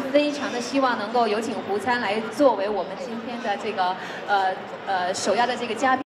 非常的希望能够有请胡参来作为我们今天的这个呃呃首要的这个嘉宾。